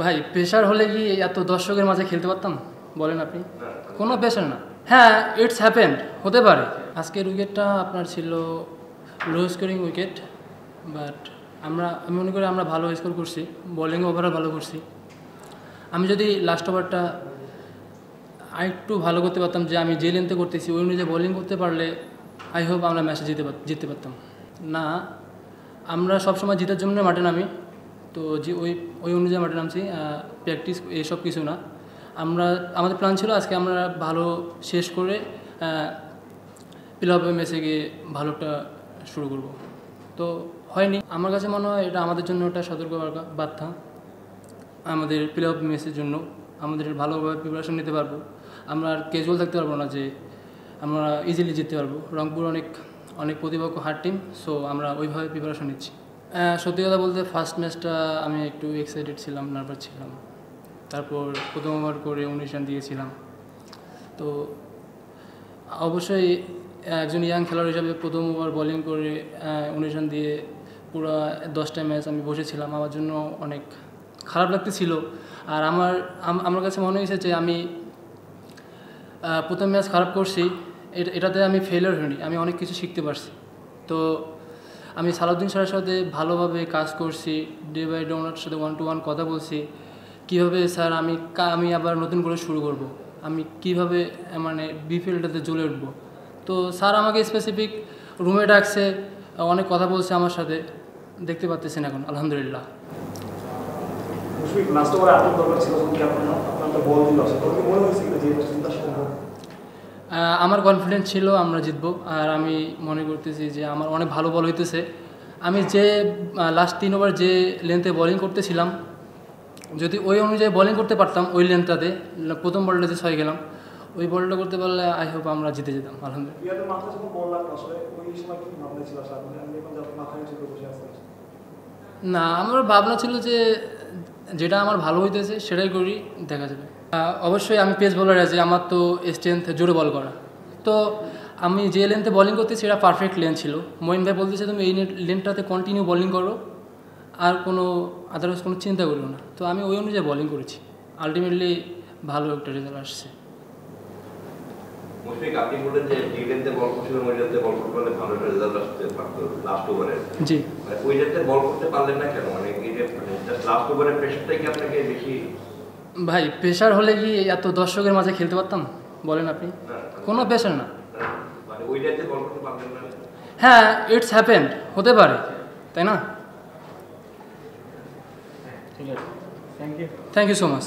ভাই প্রেশার হলে কি এত দর্শকের মাঝে খেলতে পারতাম? বলেন আপনি। কোনো প্রেশার না। হ্যাঁ ইটস হ্যাপেন্ড হতে পারে। আজকের উইকেটটা আপনার ছিল লো স্কোরিং উইকেট বাট আমরা আমি মনে করি আমরা ভালো স্কোর করছি বোলিং ওভারঅল ভালো করছি। আমি যদি লাস্ট ওভারটা আরেকটু ভালো করতে পারতাম যে আমি যে লেন্থে করতেছি ওই অনুযায়ী বোলিং করতে পারলে আই হোপ আমরা ম্যাচে জিতে জিততে পারতাম। না আমরা সবসময় জিতার জন্য মাঠে নামি। তো যে ওই ওই অনুযায়ী মাঠে নামছি প্র্যাকটিস এসব কিছু না। আমরা, আমাদের প্ল্যান ছিল আজকে আমরা ভালো শেষ করে প্লে অফে ম্যাচে গিয়ে ভালোটা শুরু করব। তো হয়নি। আমার কাছে মনে হয় এটা আমাদের জন্য একটা সতর্ক বার্তা- আমাদের প্লে অফ ম্যাচের জন্য আমাদের ভালোভাবে প্রিপারেশন নিতে পারব। আমরা আর ক্যাজুয়াল থাকতে পারব না যে আমরা ইজিলি জিততে পারব। রংপুর অনেক অনেক প্রতিপক্ষ হার্ড টিম সো আমরা ওইভাবে প্রিপারেশন নিচ্ছি। সত্যি কথা বলতে ফার্স্ট ম্যাচটা আমি একটু এক্সাইটেড ছিলাম নার্ভাস ছিলাম। তারপর প্রথম ওভার করে উনিশ রান দিয়েছিলাম। তো অবশ্যই একজন ইয়াং খেলোয়াড় হিসাবে প্রথম ওভার বোলিং করে উনিশ রান দিয়ে পুরো দশটা ম্যাচ আমি বসেছিলাম। আমার জন্য অনেক খারাপ লাগতেছিল। আর আমার আমার কাছে মনে হয়েছে যে আমি প্রথম ম্যাচ খারাপ করছি। এটা- এটাতে আমি ফেলিয়ার হইনি। আমি অনেক কিছু শিখতে পারছি। তো আমি সালাউদ্দিন স্যারের সাথে ভালোভাবে কাজ করছি ডে বাই ডে ওনার সাথে ওয়ান টু ওয়ান কথা বলছি। কীভাবে স্যার আমি আমি আবার নতুন করে শুরু করব? আমি কীভাবে মানে বিপিএলটাতে জ্বলে উঠবো? তো স্যার আমাকে স্পেসিফিক রুমে ডাকছে, অনেক কথা বলছে আমার সাথে। দেখতে পাচ্ছেন এখন, আলহামদুলিল্লাহ। দরকার ছিল আপনার একটা বল দিল মনে যে চিন্তা সম্ভব আমার কনফিডেন্স ছিল আমরা জিতবো। আর আমি মনে করতেছি যে আমার অনেক ভালো বল হইতেছে। আমি যে লাস্ট তিন ওভার যে লেন্থে বোলিং করতেছিলাম যদি ওই অনুযায়ী বোলিং করতে পারতাম ওই লেন্থটাতে প্রথম বলটা যে ছয় গেলাম ওই বলটা করতে পারলে আই হোপ আমরা জিতে যেতাম আলহামদুলিল্লাহ। আছেন না আমার ভাবনা ছিল যে যেটা আমার ভালো হইতেছে সেটাই করি দেখা যাবে। অবশ্যই আমি পেস বোলার আছি আমার তো স্ট্রেংথ জোরে বল করা। তো আমি যে লেন্থে বলিং করতে সেটা পারফেক্ট লেন্থ ছিল। মহিন ভাই বলতেছে তুমি এই লেন্থটাতে কন্টিনিউ বলিং করো। আর কোনো আদারওয়াইজ কোনো চিন্তা করো না। তো আমি ওই অনুযায়ী বলিং করেছি। আলটিমেটলি ভালো একটা রেজাল্ট আসছে। মুশফিক আপনি বললেন যে ডিলেতে বল করছিলেন ওই লেতে বল করতে পারলে ভালো একটা রেজাল্ট আসতে পারতো লাস্ট ওভারে জি। মানে ওই লেতে বল করতে পারলেন না কেন? মানে এই যে লাস্ট ওভারের প্রেশারটাই কি আপনাকে বেশি ভাই প্রেশার হলে কি এত দর্শকের মাঝে খেলতে পারতাম? বলেন আপনি। না, কোনো প্রেশার না। মানে পারলেন না। হ্যাঁ ইটস হ্যাপেন হতে পারে তাই না? ঠিক আছে। Thank you thank you so much